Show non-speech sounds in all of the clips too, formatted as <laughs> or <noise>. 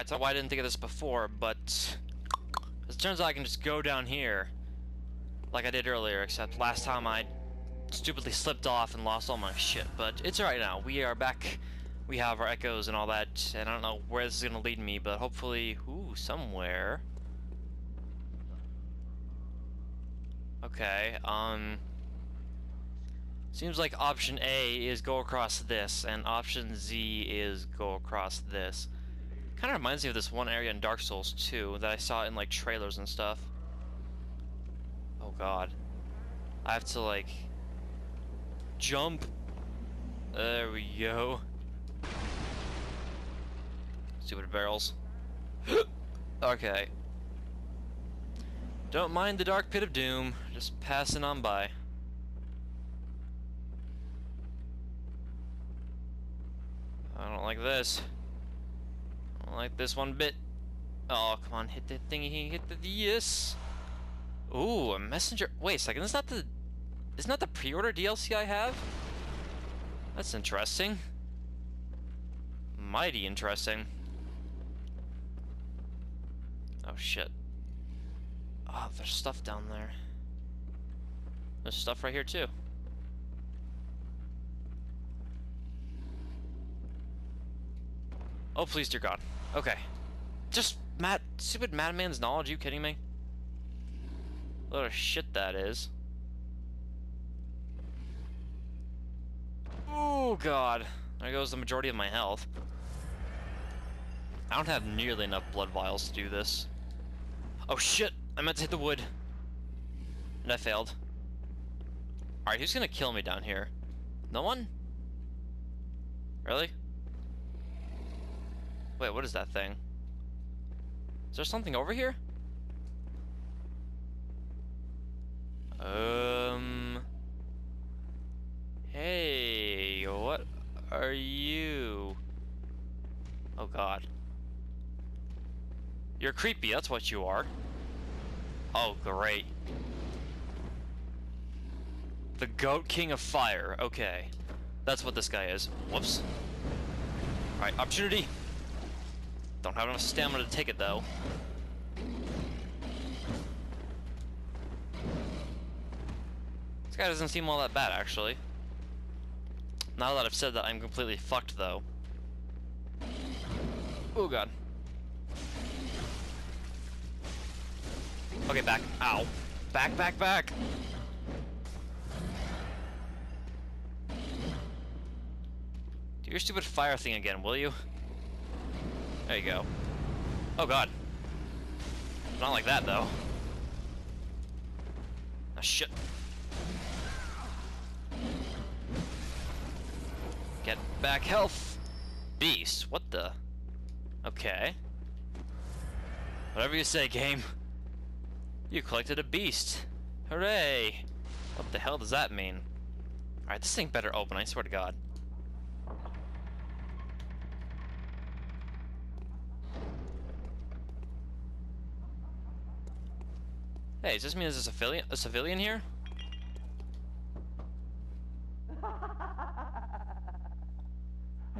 Alright, so I didn't think of this before, but... It turns out I can just go down here. Like I did earlier, except last time I stupidly slipped off and lost all my shit. But it's alright now. We are back. We have our echoes and all that, and I don't know where this is going to lead me, but hopefully... Ooh, somewhere. Okay, um... Seems like option A is go across this, and option Z is go across this. Kind of reminds me of this one area in Dark Souls 2 that I saw in like trailers and stuff. Oh god. I have to like jump. There we go. Stupid barrels. <gasps> okay. Don't mind the dark pit of doom, just passing on by. I don't like this. Don't like this one bit. Oh, come on, hit that thingy, hit the yes. Ooh, a messenger. Wait a second, is that the, isn't that the pre-order DLC I have? That's interesting. Mighty interesting. Oh shit. Oh, there's stuff down there. There's stuff right here too. Oh, please, dear God. Okay. Just mad, stupid madman's knowledge, Are you kidding me? What a shit that is. Oh, God. There goes the majority of my health. I don't have nearly enough blood vials to do this. Oh, shit! I meant to hit the wood. And I failed. Alright, who's gonna kill me down here? No one? Really? Wait, what is that thing? Is there something over here? Um... Hey, what are you? Oh god. You're creepy, that's what you are. Oh, great. The Goat King of Fire, okay. That's what this guy is. Whoops. Alright, opportunity! Don't have enough stamina to take it, though. This guy doesn't seem all that bad, actually. Now that I've said that, I'm completely fucked, though. Oh, God. Okay, back. Ow. Back, back, back! Do your stupid fire thing again, will you? There you go. Oh god. Not like that, though. Ah, shit. Get back health! Beast, what the? Okay. Whatever you say, game. You collected a beast. Hooray! What the hell does that mean? Alright, this thing better open, I swear to god. Hey, does this mean there's a civilian, a civilian here?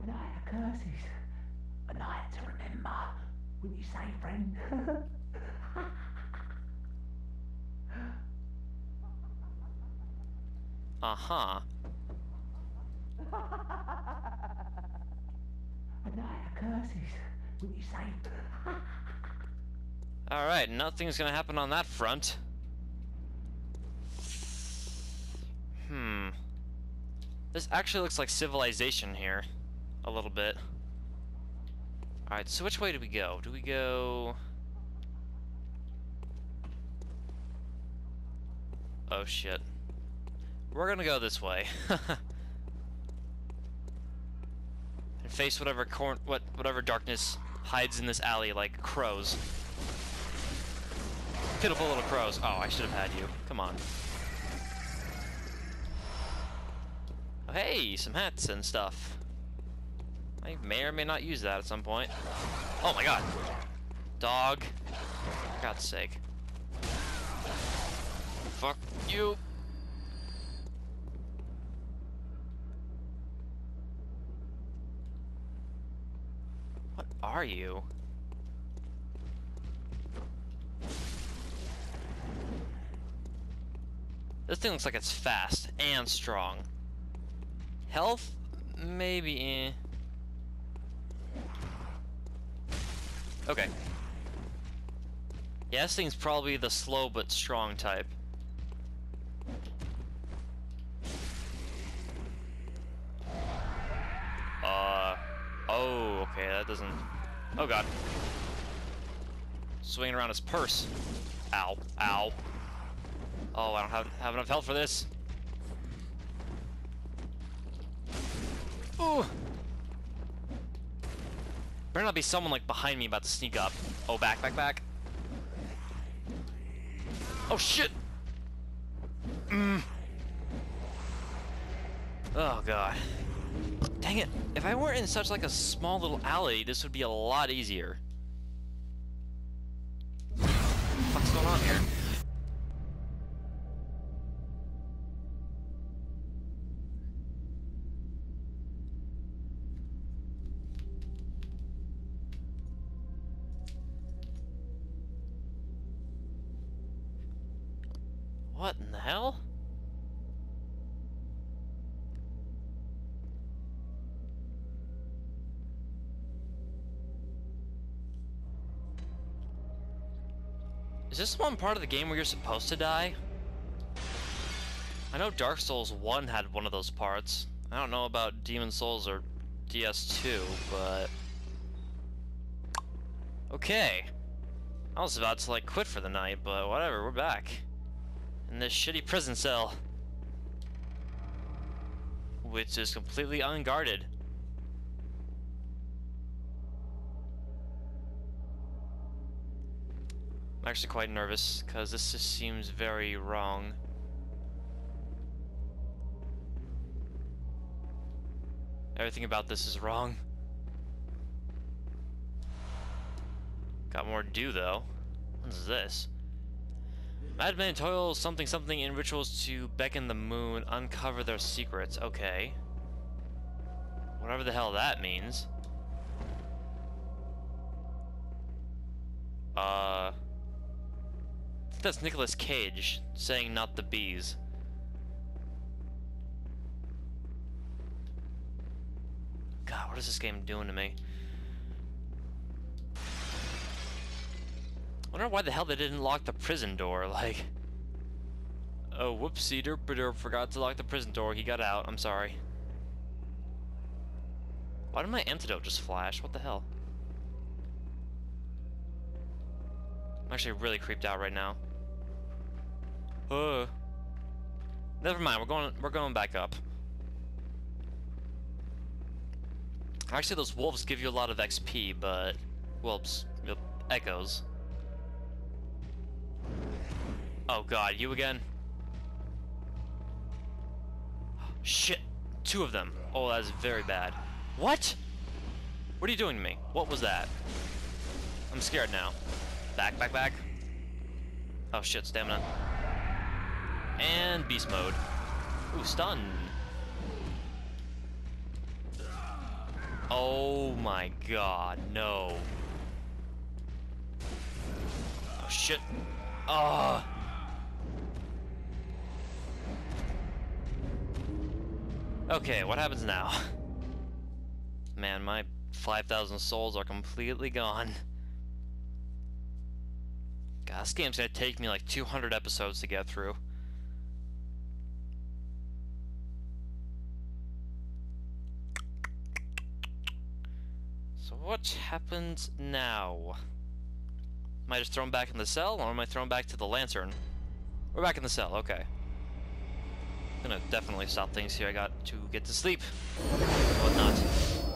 Anaya curses. Anaya to remember. When you say friend. <laughs> uh-huh. Anaya curses. When you say Alright, nothing's gonna happen on that front. Hmm. This actually looks like civilization here. A little bit. Alright, so which way do we go? Do we go... Oh shit. We're gonna go this way. <laughs> and face whatever corn what whatever darkness hides in this alley like crows. Pitiful little crows. Oh, I should have had you. Come on. Oh, hey, some hats and stuff. I may or may not use that at some point. Oh my god. Dog. For God's sake. Fuck you. What are you? This thing looks like it's fast and strong. Health, maybe. Eh. Okay. Yeah, this thing's probably the slow but strong type. Uh, oh, okay, that doesn't... Oh god. Swinging around his purse. Ow, ow. Oh, I don't have, have enough health for this. Ooh! Better not be someone like behind me about to sneak up. Oh, back, back, back. Oh shit! Mm. Oh god. Dang it. If I weren't in such like a small little alley, this would be a lot easier. What in the hell? Is this one part of the game where you're supposed to die? I know Dark Souls 1 had one of those parts. I don't know about Demon Souls or DS2, but... Okay. I was about to, like, quit for the night, but whatever, we're back. In this shitty prison cell. Which is completely unguarded. I'm actually quite nervous, because this just seems very wrong. Everything about this is wrong. Got more to do, though. What is this? Madmen toil something something in rituals to beckon the moon, uncover their secrets. Okay. Whatever the hell that means. Uh that's Nicolas Cage saying not the bees. God, what is this game doing to me? Wonder why the hell they didn't lock the prison door, like... Oh, whoopsie derp forgot to lock the prison door, he got out, I'm sorry. Why did my antidote just flash? What the hell? I'm actually really creeped out right now. Uh. Never mind. We're going. We're going back up. Actually, those wolves give you a lot of XP, but whoops, echoes. Oh God, you again? Shit, two of them. Oh, that's very bad. What? What are you doing to me? What was that? I'm scared now. Back, back, back. Oh shit, stamina. And beast mode. Ooh, stun. Oh my god, no. Oh shit. Oh. Okay, what happens now? Man, my 5,000 souls are completely gone. God, this game's gonna take me like 200 episodes to get through. So what happens now? Am I just thrown back in the cell, or am I thrown back to the lantern? We're back in the cell, okay. I'm gonna definitely stop things here. I got to get to sleep. Whatnot.